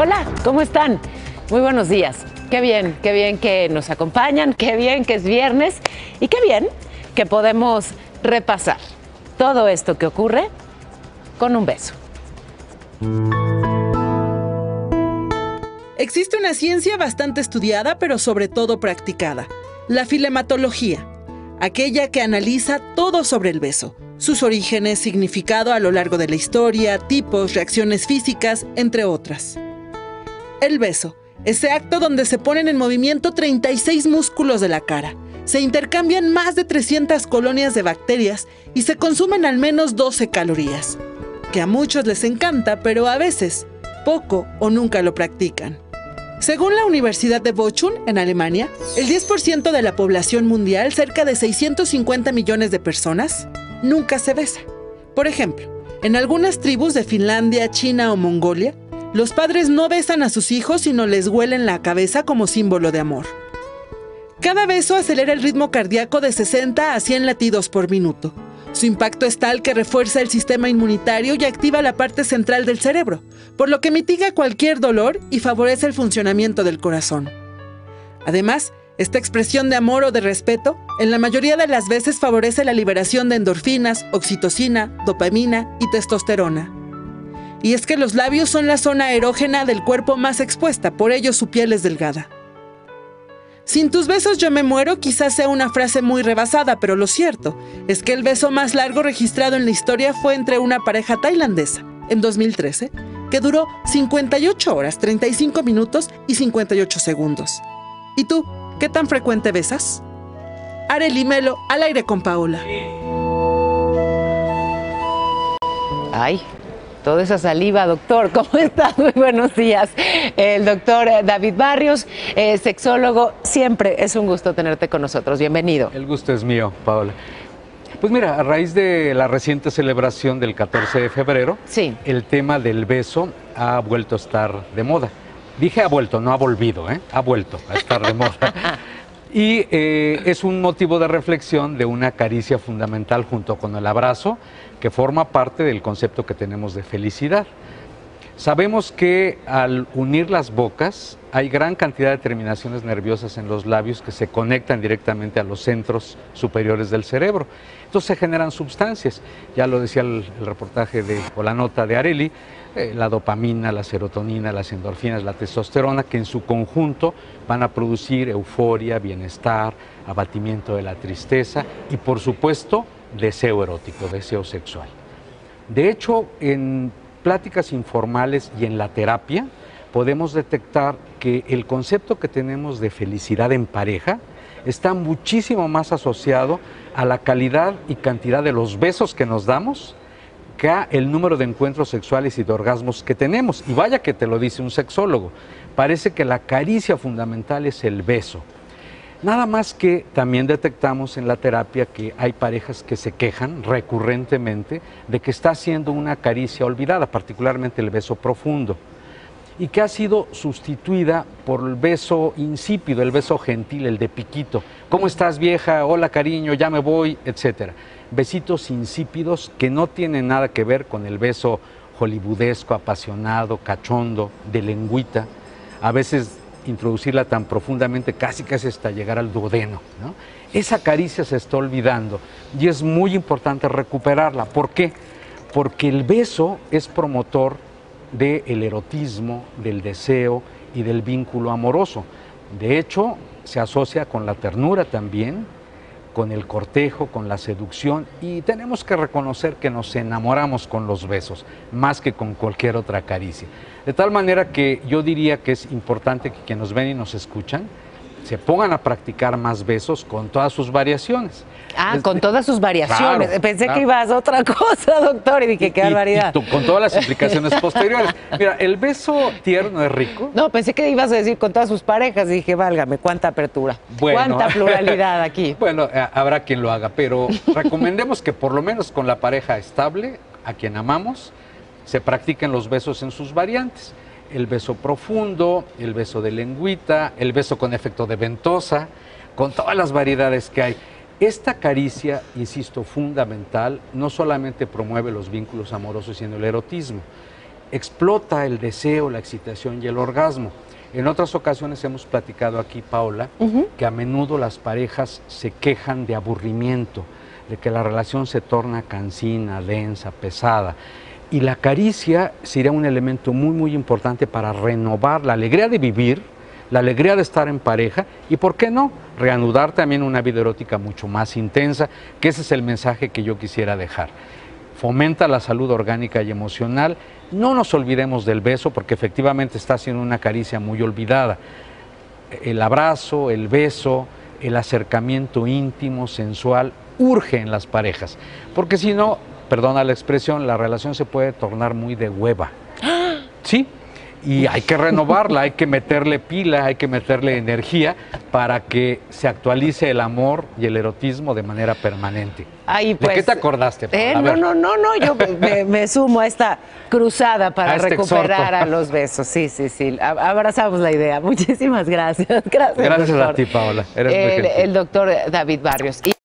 Hola, ¿cómo están? Muy buenos días. Qué bien, qué bien que nos acompañan, qué bien que es viernes y qué bien que podemos repasar todo esto que ocurre con un beso. Existe una ciencia bastante estudiada, pero sobre todo practicada, la filematología, aquella que analiza todo sobre el beso, sus orígenes, significado a lo largo de la historia, tipos, reacciones físicas, entre otras. El beso, ese acto donde se ponen en movimiento 36 músculos de la cara, se intercambian más de 300 colonias de bacterias y se consumen al menos 12 calorías, que a muchos les encanta, pero a veces poco o nunca lo practican. Según la Universidad de Bochum, en Alemania, el 10% de la población mundial, cerca de 650 millones de personas, nunca se besa. Por ejemplo, en algunas tribus de Finlandia, China o Mongolia, los padres no besan a sus hijos sino les huelen la cabeza como símbolo de amor. Cada beso acelera el ritmo cardíaco de 60 a 100 latidos por minuto. Su impacto es tal que refuerza el sistema inmunitario y activa la parte central del cerebro, por lo que mitiga cualquier dolor y favorece el funcionamiento del corazón. Además, esta expresión de amor o de respeto, en la mayoría de las veces favorece la liberación de endorfinas, oxitocina, dopamina y testosterona. Y es que los labios son la zona erógena del cuerpo más expuesta, por ello su piel es delgada. Sin tus besos yo me muero quizás sea una frase muy rebasada, pero lo cierto es que el beso más largo registrado en la historia fue entre una pareja tailandesa, en 2013, que duró 58 horas, 35 minutos y 58 segundos. ¿Y tú, qué tan frecuente besas? Arely Melo, al aire con Paola. Ay, toda esa saliva, doctor. ¿Cómo estás? Muy buenos días. El doctor David Barrios, eh, sexólogo, siempre es un gusto tenerte con nosotros. Bienvenido. El gusto es mío, Paola. Pues mira, a raíz de la reciente celebración del 14 de febrero, Sí. el tema del beso ha vuelto a estar de moda. Dije ha vuelto, no ha volvido, ¿eh? ha vuelto a estar de moda. Y eh, es un motivo de reflexión de una caricia fundamental junto con el abrazo, que forma parte del concepto que tenemos de felicidad. Sabemos que al unir las bocas hay gran cantidad de terminaciones nerviosas en los labios que se conectan directamente a los centros superiores del cerebro. Entonces se generan sustancias, ya lo decía el, reportaje o la nota de Areli, eh, la dopamina, la serotonina, las endorfinas, la testosterona, que en su conjunto van a producir euforia, bienestar, abatimiento de la tristeza y por supuesto deseo erótico, deseo sexual. De hecho, en pláticas informales y en la terapia podemos detectar que el concepto que tenemos de felicidad en pareja está muchísimo más asociado a la calidad y cantidad de los besos que nos damos que a el número de encuentros sexuales y de orgasmos que tenemos. Y vaya que te lo dice un sexólogo. Parece que la caricia fundamental es el beso. Nada más que también detectamos en la terapia que hay parejas que se quejan recurrentemente de que está siendo una caricia olvidada, particularmente el beso profundo, y que ha sido sustituida por el beso insípido, el beso gentil, el de piquito. ¿Cómo estás vieja? Hola cariño, ya me voy, etcétera. Besitos insípidos que no tienen nada que ver con el beso hollywoodesco, apasionado, cachondo, de lengüita. A veces introducirla tan profundamente, casi casi hasta llegar al duodeno. ¿no? Esa caricia se está olvidando y es muy importante recuperarla. ¿Por qué? Porque el beso es promotor del erotismo, del deseo y del vínculo amoroso. De hecho, se asocia con la ternura también, con el cortejo, con la seducción y tenemos que reconocer que nos enamoramos con los besos, más que con cualquier otra caricia. De tal manera que yo diría que es importante que quienes nos ven y nos escuchan se pongan a practicar más besos con todas sus variaciones. Ah, con todas sus variaciones. Claro, Pensé claro. que ibas a otra cosa, doctor, y dije, qué Y- y barbaridad. con todas las implicaciones posteriores. Mira, el beso tierno es rico. No, pensé que ibas a decir con todas sus parejas. y Dije, válgame, cuánta apertura. Bueno. Cuánta pluralidad aquí. Bueno, eh, habrá quien lo haga, pero recomendemos que por lo menos con la pareja estable, a quien amamos, se practiquen los besos en sus variantes. El beso profundo, el beso de lengüita, el beso con efecto de ventosa, con todas las variedades que hay. Esta caricia, insisto, fundamental, no solamente promueve los vínculos amorosos, sino el erotismo. explota el deseo, la excitación y el orgasmo. En otras ocasiones hemos platicado aquí, Paula, que a menudo las parejas se quejan de aburrimiento, de que la relación se torna cansina, densa, pesada. Y la caricia sería un elemento muy, muy importante para renovar la alegría de vivir, la alegría de estar en pareja y, ¿por qué no?, reanudar también una vida erótica mucho más intensa, que ese es el mensaje que yo quisiera dejar. Fomenta la salud orgánica y emocional. No nos olvidemos del beso porque efectivamente está siendo una caricia muy olvidada. El abrazo, el beso, el acercamiento íntimo, sensual, urge en las parejas. Porque si no, perdona la expresión, la relación se puede tornar muy de hueva. Sí, y hay que renovarla, hay que meterle pila, hay que meterle energía para que se actualice el amor y el erotismo de manera permanente. Ahí, ¿De qué pues, te acordaste? Eh, no, no, no, no, yo me, me sumo a esta cruzada para A este recuperar a los besos. Sí, sí, sí. Abrazamos la idea. Muchísimas gracias. Gracias. Gracias a ti, Paola. Eres muy el, gentil. el doctor David Barrios. Y-